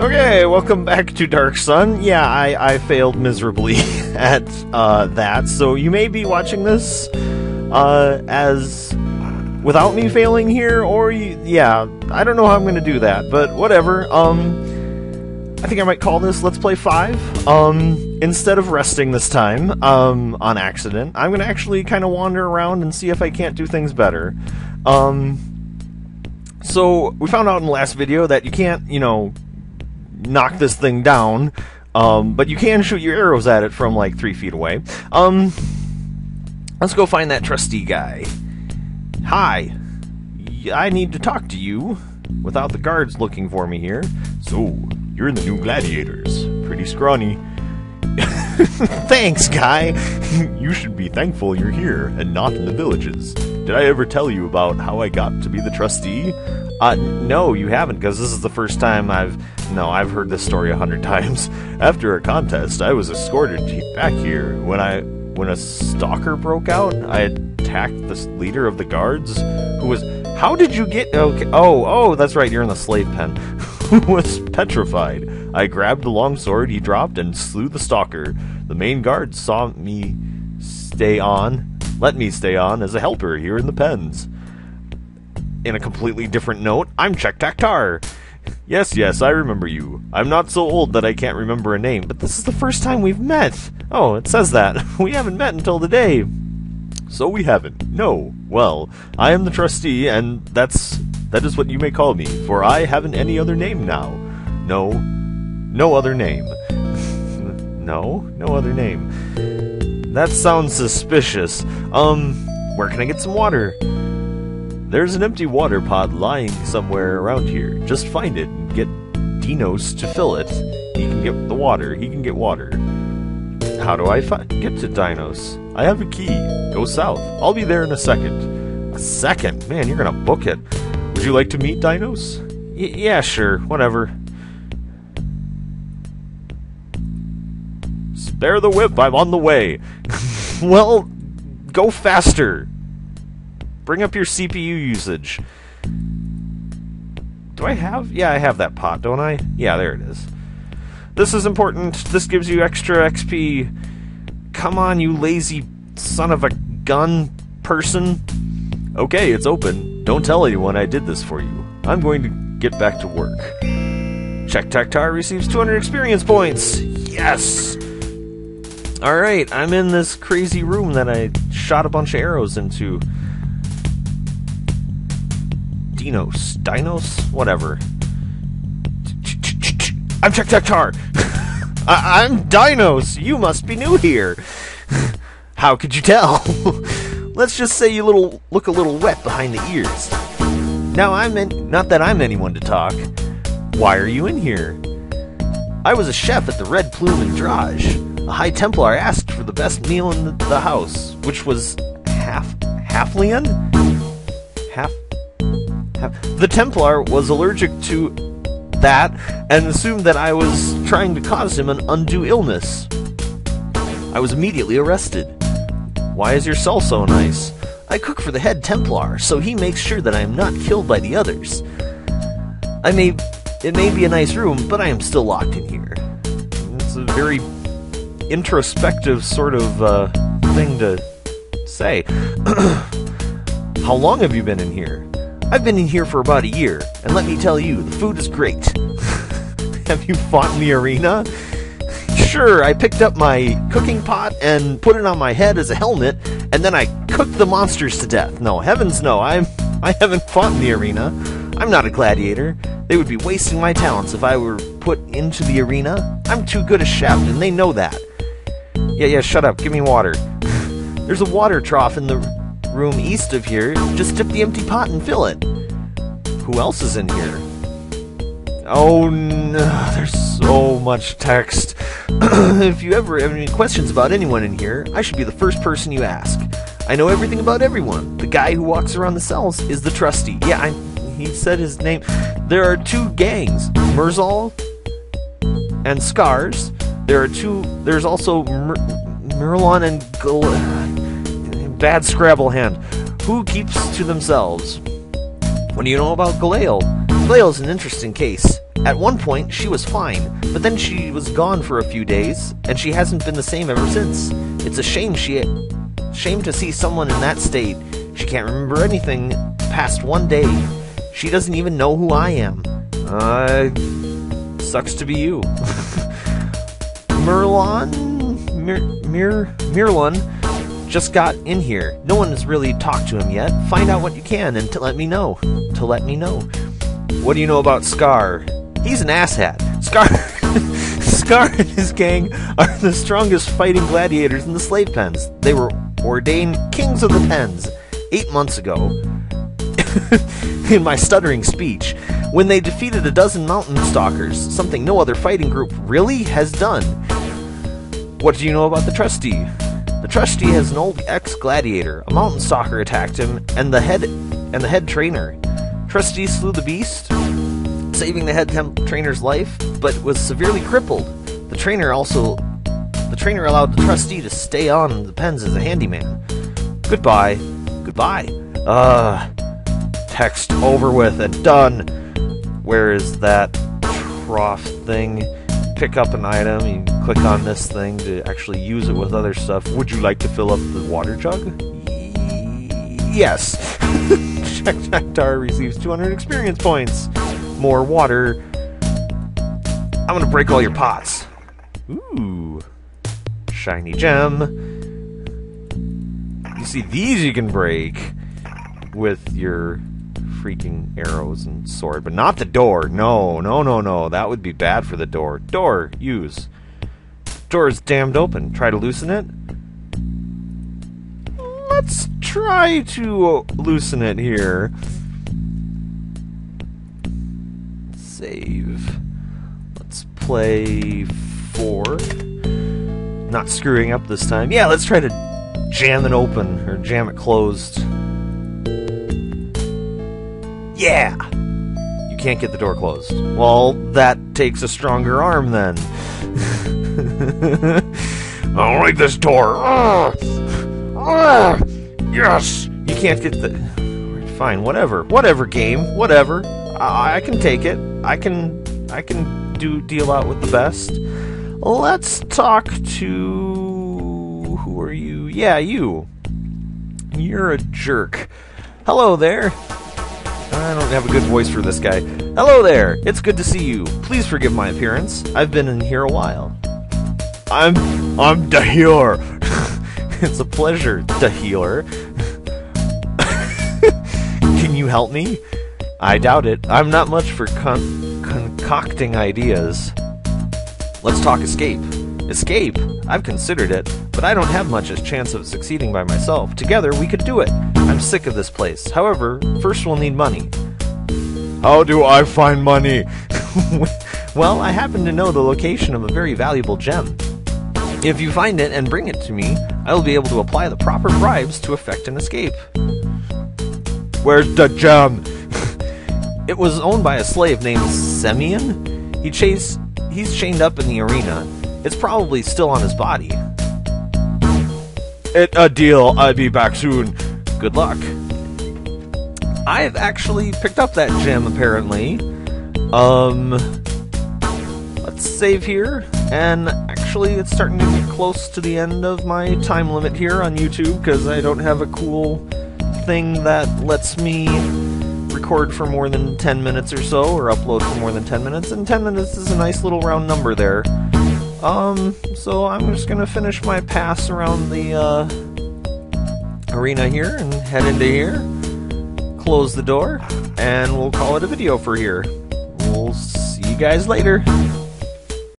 Okay, welcome back to Dark Sun. Yeah, I, I failed miserably at uh, that, so you may be watching this uh, as without me failing here, or you, yeah, I don't know how I'm to do that, but whatever. Um, I think I might call this Let's Play 5. Um, instead of resting this time, um, on accident, I'm to actually kind of wander around and see if I can't do things better. Um, so, we found out in the last video that you can't, you know, knock this thing down, um, but you can shoot your arrows at it from like three feet away. Um, let's go find that trustee guy. Hi, I need to talk to you without the guards looking for me here. So, you're in the new gladiators. Pretty scrawny. Thanks, guy. you should be thankful you're here and not in the villages. Did I ever tell you about how I got to be the trustee? Uh, no, you haven't, because this is the first time I've. No, I've heard this story a hundred times. After a contest, I was escorted back here. When I. When a stalker broke out, I attacked the leader of the guards, who was. How did you get. Okay, oh, oh, that's right, you're in the slave pen. who was petrified. I grabbed the long sword he dropped and slew the stalker. The main guard saw me stay on, let me stay on as a helper here in the pens. In a completely different note, I'm Chektaktar. Yes, yes, I remember you. I'm not so old that I can't remember a name, but this is the first time we've met. Oh, it says that. We haven't met until today. So we haven't. No. Well, I am the trustee, and that's that is what you may call me, for I haven't any other name now. No, no other name. no, no other name. That sounds suspicious. Um, where can I get some water? There's an empty water pot lying somewhere around here. Just find it and get Dinos to fill it. He can get the water. He can get water. How do I get to Dinos? I have a key. Go south. I'll be there in a second. A second? Man, you're gonna book it. Would you like to meet Dinos? Y- yeah, sure. Whatever. Spare the whip. I'm on the way. well, go faster. Bring up your CPU usage. Do I have? Yeah, I have that pot, don't I? Yeah, there it is. This is important. This gives you extra XP. Come on, you lazy son of a gun person. Okay, it's open. Don't tell anyone I did this for you. I'm going to get back to work. Chektaktar receives 200 experience points. Yes! Alright, I'm in this crazy room that I shot a bunch of arrows into. Dinos. Dinos? Whatever. I'm Chektaktar! I- I'm Dinos! You must be new here! How could you tell? Let's just say you little look a little wet behind the ears. Now I'm in, not that I'm anyone to talk. Why are you in here? I was a chef at the Red Plume in Draj. A High Templar asked for the best meal in the, the house, which was half halfling. The Templar was allergic to that and assumed that I was trying to cause him an undue illness. I was immediately arrested. Why is your cell so nice? I cook for the head Templar, so he makes sure that I am not killed by the others. I may. It may be a nice room, but I am still locked in here. It's a very introspective sort of uh, thing to say. How long have you been in here? I've been in here for about a year, and let me tell you, the food is great. have you fought in the arena? Sure, I picked up my cooking pot and put it on my head as a helmet, and then I cooked the monsters to death. No, heavens no, I'm I haven't fought in the arena. I'm not a gladiator. They would be wasting my talents if I were put into the arena. I'm too good a chef, and they know that. Yeah, yeah, shut up. Give me water. There's a water trough in the room east of here. Just dip the empty pot and fill it. Who else is in here? Oh no, there's so much text. if you ever have any questions about anyone in here, I should be the first person you ask. I know everything about everyone. The guy who walks around the cells is the trustee. Yeah, I, he said his name. There are two gangs, Merzal and Scars. There are two. There's also Mer, Merlon and Gal- Bad Scrabble Hand, who keeps to themselves. What do you know about Galale? Galale's an interesting case. At one point, she was fine, but then she was gone for a few days, and she hasn't been the same ever since. It's a shame she shame to see someone in that state. She can't remember anything past one day. She doesn't even know who I am. Uh, sucks to be you. Merlon, Mir, Mir, Mirlon just got in here. No one has really talked to him yet. Find out what you can and to let me know. To let me know. What do you know about Scar? He's an asshat. Scar Scar and his gang are the strongest fighting gladiators in the slave pens. They were ordained kings of the pens eight months ago. in my stuttering speech, when they defeated a dozen mountain stalkers, something no other fighting group really has done. What do you know about the trustee? The trustee has an old ex-gladiator. A mountain stalker attacked him, and the head and the head trainer. Trustee slew the beast, saving the head trainer's life, but was severely crippled. The trainer also the trainer allowed the trustee to stay on the pens as a handyman. Goodbye. Goodbye. Uh text over with and done. Where is that trough thing? Pick up an item, click on this thing to actually use it with other stuff. Would you like to fill up the water jug? Yes. Shaktar receives 200 experience points. More water. I'm gonna break all your pots. Ooh. Shiny gem. You see, these you can break with your freaking arrows and sword, but not the door. No, no, no, no. That would be bad for the door. Door, use. Door is damned open. Try to loosen it. Let's try to loosen it here. Save. Let's play four. Not screwing up this time. Yeah, let's try to jam it open or jam it closed. Yeah! You can't get the door closed. Well, that takes a stronger arm then. I don't like this door. Yes! You can't get the. Fine, whatever. Whatever, game. Whatever. I, I can take it. I can. I can do deal out with the best. Let's talk to. Who are you? Yeah, you. You're a jerk. Hello there. I don't have a good voice for this guy. Hello there. It's good to see you. Please forgive my appearance. I've been in here a while. I'm I'm Dahir. it's a pleasure, Dahir. Can you help me? I doubt it. I'm not much for con- concocting ideas. Let's talk escape. Escape? I've considered it, but I don't have much chance of succeeding by myself. Together, we could do it. I'm sick of this place. However, first we'll need money. How do I find money? well, I happen to know the location of a very valuable gem. If you find it and bring it to me, I will be able to apply the proper bribes to effect an escape. Where's the gem? it was owned by a slave named Semyon. He chased he's chained up in the arena. It's probably still on his body. It a deal. I'll be back soon. Good luck. I've actually picked up that gem apparently. Um let's save here and actually it's starting to get close to the end of my time limit here on YouTube because I don't have a cool thing that lets me record for more than 10 minutes or so, or upload for more than 10 minutes, and 10 minutes is a nice little round number there. Um, so I'm just gonna finish my pass around the, uh, arena here and head into here, close the door, and we'll call it a video for here. We'll see you guys later.